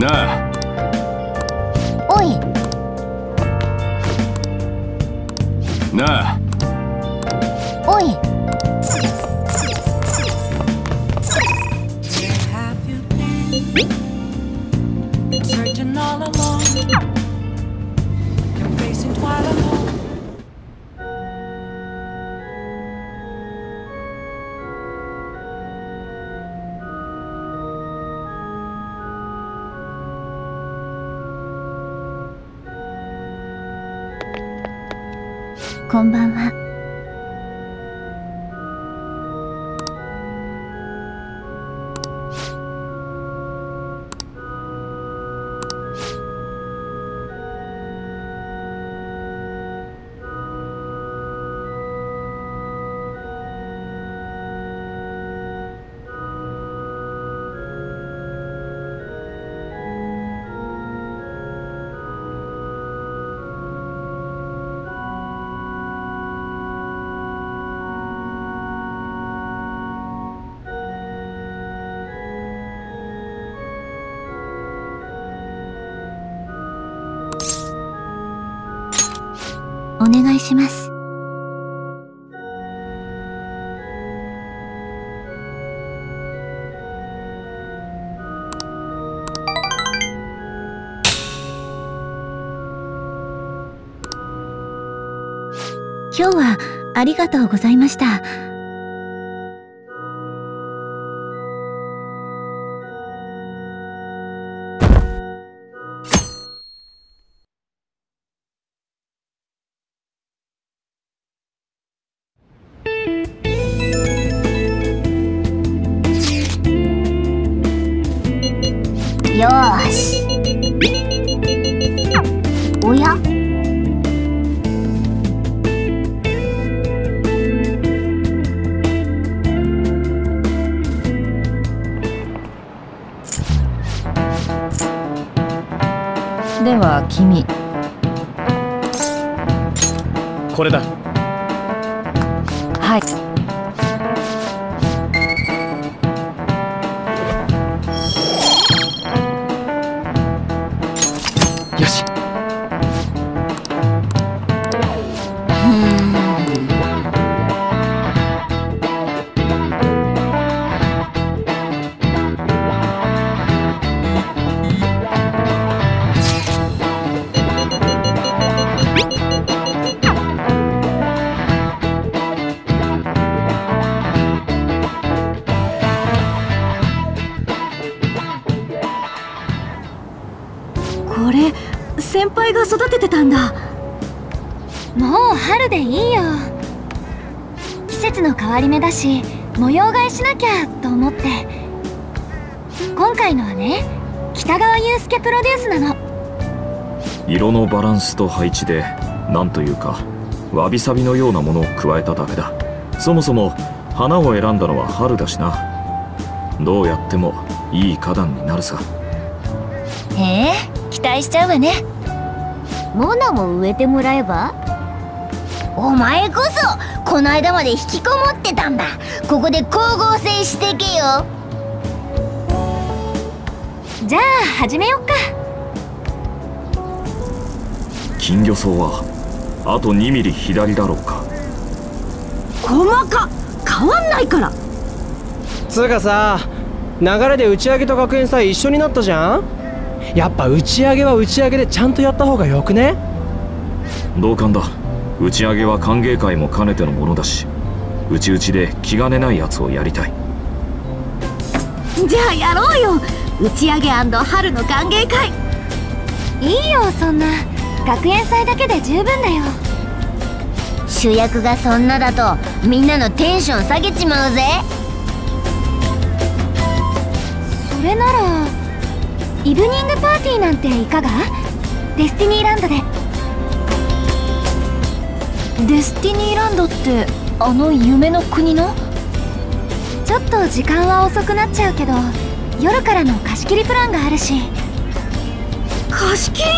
なあ。おい。なあします。今日はありがとうございました。は君。これだ。はい先輩が育ててたんだ。もう春でいいよ。季節の変わり目だし模様替えしなきゃと思って。今回のはね北川悠介プロデュースなの。色のバランスと配置でなんというかわびさびのようなものを加えただけだ。そもそも花を選んだのは春だしな。どうやってもいい花壇になるさ。へえ期待しちゃうわねモナも植えてもらえば？お前こそこの間まで引きこもってたんだ。ここで光合成してけよ。じゃあ始めよっか。金魚草はあと2ミリ左だろうか。細か変わんないから。つうかさ流れで打ち上げと学園祭一緒になったじゃん？やっぱ打ち上げは打ち上げでちゃんとやった方がよくね？同感だ。打ち上げは歓迎会も兼ねてのものだしうちうちで気兼ねないやつをやりたい。じゃあやろうよ。打ち上げ春の歓迎会。いいよそんな。学園祭だけで十分だよ。主役がそんなだとみんなのテンション下げちまうぜ。それならイブニングパーティーなんていかが？デスティニーランドで。デスティニーランドってあの夢の国の？ちょっと時間は遅くなっちゃうけど夜からの貸し切りプランがあるし。貸し切り？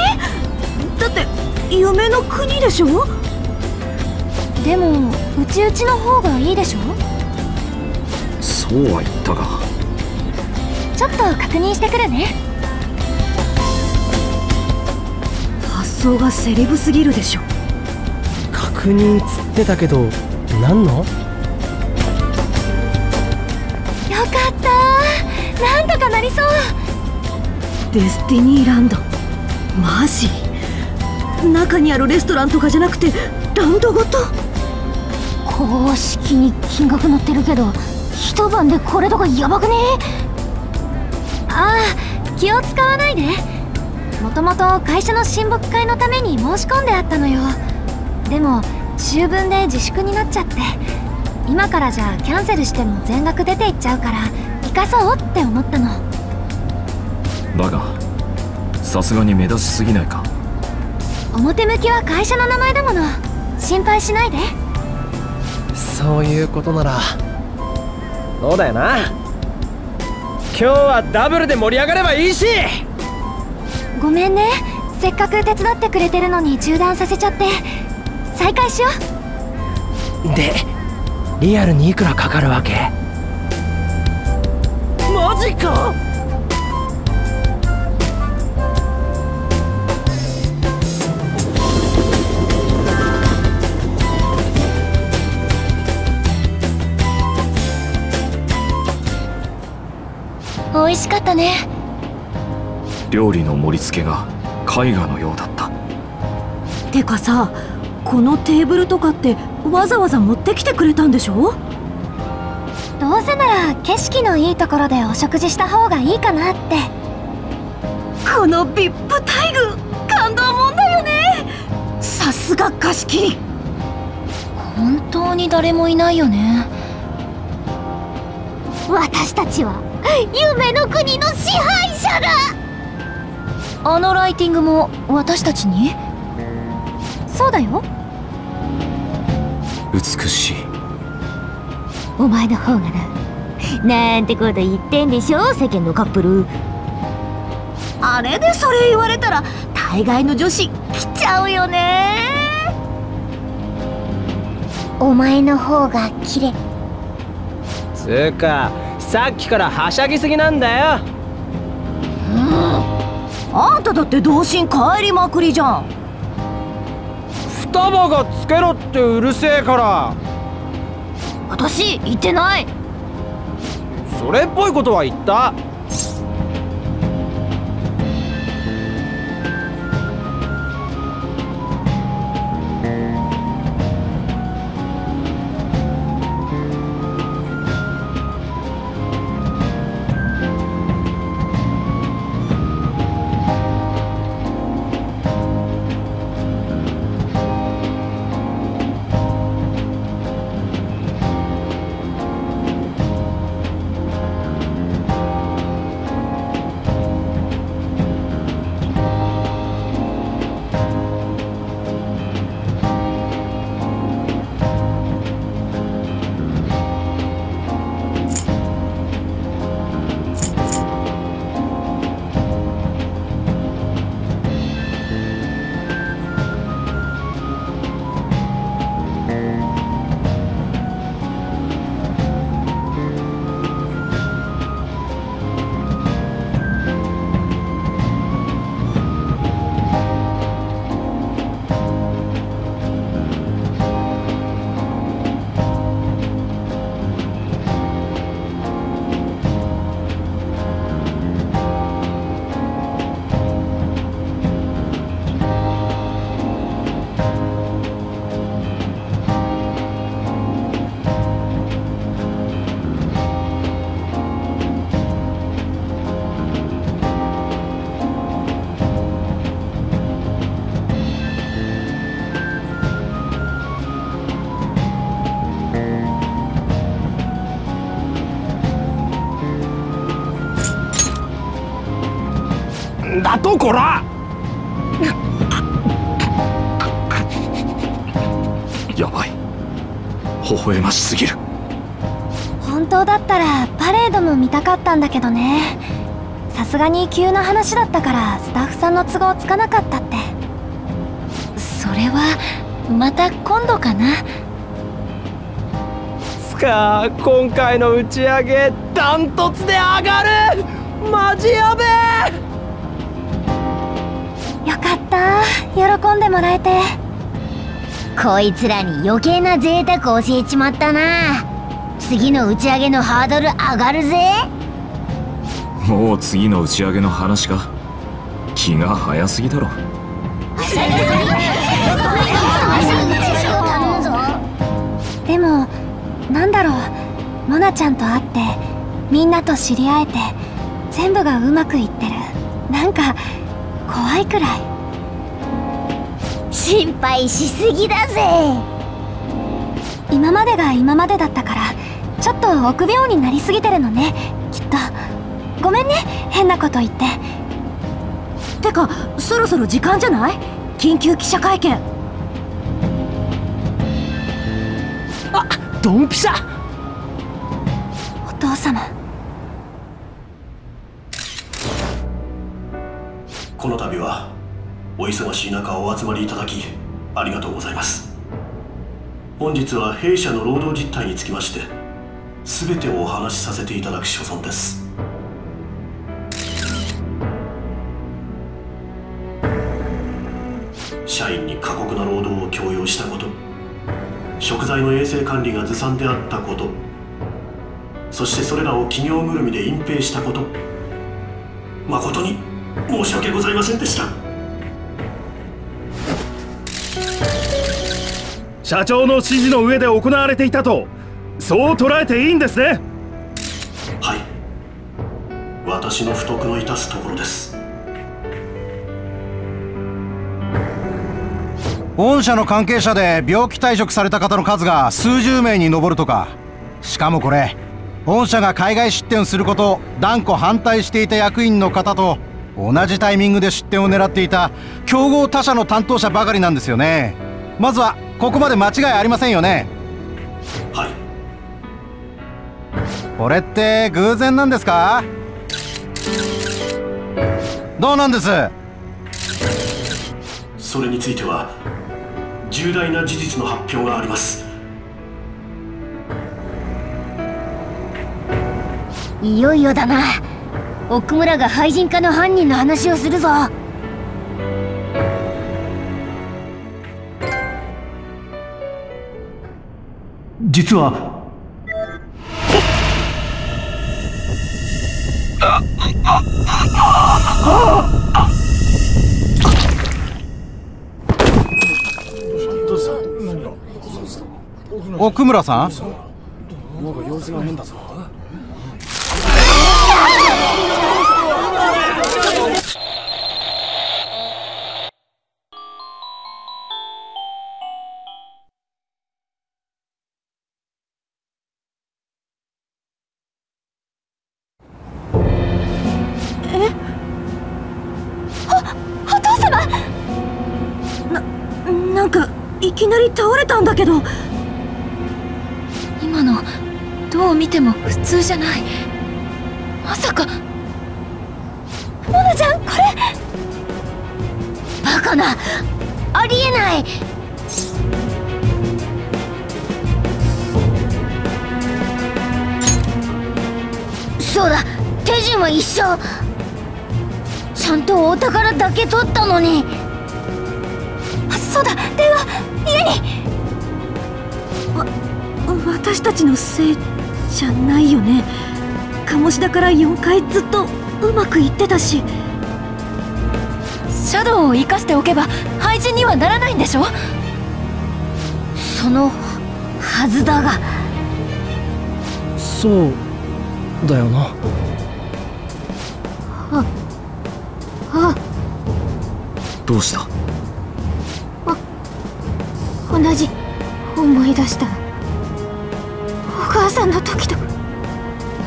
だって夢の国でしょ？でもうちうちの方がいいでしょ？そうは言ったが。ちょっと確認してくるね発想がセレブすぎるでしょ。確認つってたけど何の？よかった。なんとかなりそう。デスティニーランド。マジ？中にあるレストランとかじゃなくてランドごと？公式に金額載ってるけど一晩でこれとかやばくね？ああ気を使わないでもともと会社の親睦会のために申し込んであったのよ。でも秋分で自粛になっちゃって。今からじゃキャンセルしても全額出ていっちゃうから生かそうって思ったの。だがさすがに目立ちすぎないか？表向きは会社の名前だもの。心配しないで。そういうことならそうだよな。今日はダブルで盛り上がればいいしごめんね。せっかく手伝ってくれてるのに中断させちゃって。再開しよう。でリアルにいくらかかるわけ？マジか。美味しかったね料理の盛り付けが絵画のようだった。てかさこのテーブルとかってわざわざ持ってきてくれたんでしょ？どうせなら景色のいいところでお食事した方がいいかなって。この VIP 待遇感動もんだよね。さすが貸し切り。本当に誰もいないよね。私たちは夢の国の支配者だあのライティングも私たちに？そうだよ。美しい。お前の方がな。なんてこと言ってんでしょ世間のカップル。あれでそれ言われたら大概の女子来ちゃうよね。お前の方が綺麗つうかさっきからはしゃぎすぎなんだよあんただって童心帰りまくりじゃん。双葉がつけろってうるせえから。私言ってない。それっぽいことは言っただとこら。やばい。微笑ましすぎる。本当だったらパレードも見たかったんだけどね。さすがに急な話だったからスタッフさんの都合つかなかったって。れはまた今度かな。つか今回の打ち上げダントツで上がる。マジやべえ喜んでもらえて。こいつらに余計な贅沢教えちまったな。次の打ち上げのハードル上がるぜ。もう次の打ち上げの話か気が早すぎだろ。でもなんだろう。モナちゃんと会ってみんなと知り合えて全部がうまくいってる。なんか怖いくらい心配しすぎだぜ。今までが今までだったからちょっと臆病になりすぎてるのね。きっと。ごめんね変なこと言って。てかそろそろ時間じゃない？緊急記者会見。ドンピシャ。お父様。この度はお忙しい中お集まりいただきありがとうございます。本日は弊社の労働実態につきまして全てをお話しさせていただく所存です。社員に過酷な労働を強要したこと食材の衛生管理がずさんであったことそしてそれらを企業ぐるみで隠蔽したこと誠に申し訳ございませんでした。社長の指示の上で行われていたとそう捉えていいんですね？はい。私の不徳の致すところです。御社の関係者で病気退職された方の数が数十名に上るとか。しかもこれ御社が海外出店することを断固反対していた役員の方と同じタイミングで出店を狙っていた競合他社の担当者ばかりなんですよね。まずはここまで間違いありませんよね？はい。これって偶然なんですか？どうなんです？それについては重大な事実の発表があります。いよいよだな。奥村が廃人化の犯人の話をするぞ実は。奥村さん？おたんだけど。今のどう見ても普通じゃない。まさか。モナちゃんこれ。バカな。ありえない。そうだ。手順は一緒。ちゃんとお宝だけ取ったのに。そうだ。電話。家に。私たちのせいじゃないよね。鴨志田から4回ずっとうまくいってたし。シャドウを生かしておけば廃人にはならないんでしょ？そのはずだが。そうだよな。あどうした？同じ思い出したさんの時と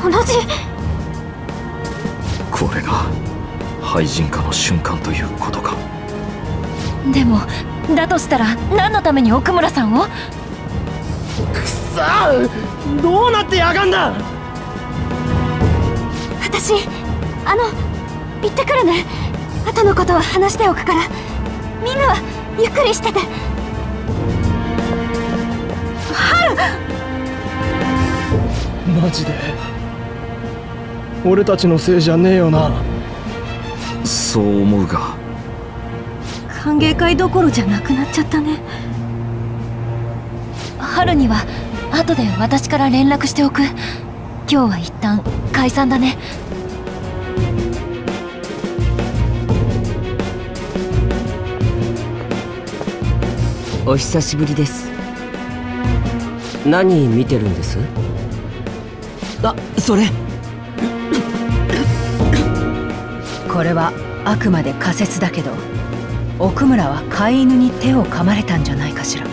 同じ。これが廃人化の瞬間ということか。でもだとしたら何のために奥村さんを？さあどうなってやがんだ！私あの行ってくるね。後のことは話しておくから。みんなはゆっくりしてて。春マジで。俺たちのせいじゃねえよな。そう思うが。歓迎会どころじゃなくなっちゃったね。春には後で私から連絡しておく。今日は一旦解散だね。お久しぶりです。何見てるんです？あそれ。これはあくまで仮説だけど奥村は飼い犬に手を噛まれたんじゃないかしら。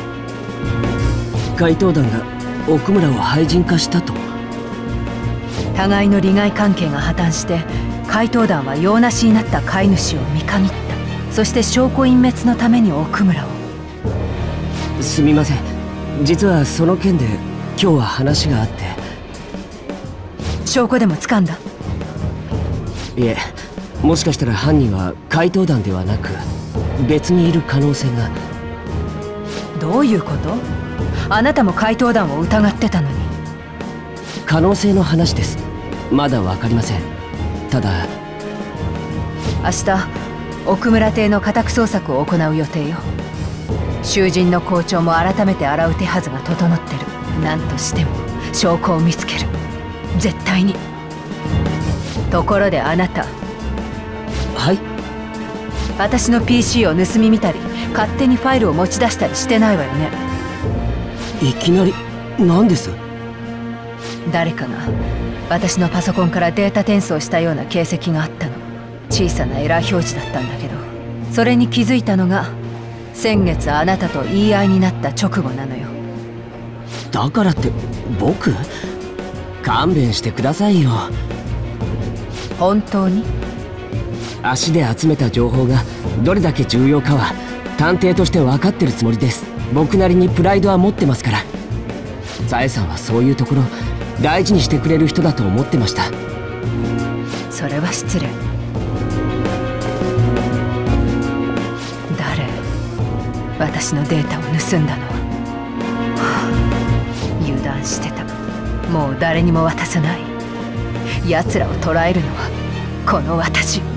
怪盗団が奥村を廃人化したと。互いの利害関係が破綻して怪盗団は用なしになった飼い主を見限った。そして証拠隠滅のために奥村を。すみません。実はその件で今日は話があって証拠でも掴んだ？いえもしかしたら犯人は怪盗団ではなく別にいる可能性が。どういうこと？あなたも怪盗団を疑ってたのに。可能性の話です。まだ分かりません。ただ明日奥村邸の家宅捜索を行う予定よ。囚人の校長も改めて洗う手はずが整ってる。何としても証拠を見つける絶対に。ところであなた。はい。私の PC を盗み見たり勝手にファイルを持ち出したりしてないわよね。いきなり何です？誰かが私のパソコンからデータ転送したような形跡があったの。小さなエラー表示だったんだけど。それに気づいたのが先月あなたと言い合いになった直後なのよ。だからって僕？勘弁してくださいよ。本当に？足で集めた情報がどれだけ重要かは探偵として分かってるつもりです。僕なりにプライドは持ってますから。さえさんはそういうところ大事にしてくれる人だと思ってました。それは失礼。誰？私のデータを盗んだのは、はあ、油断してたもう誰にも渡さない。奴らを捕らえるのはこの私。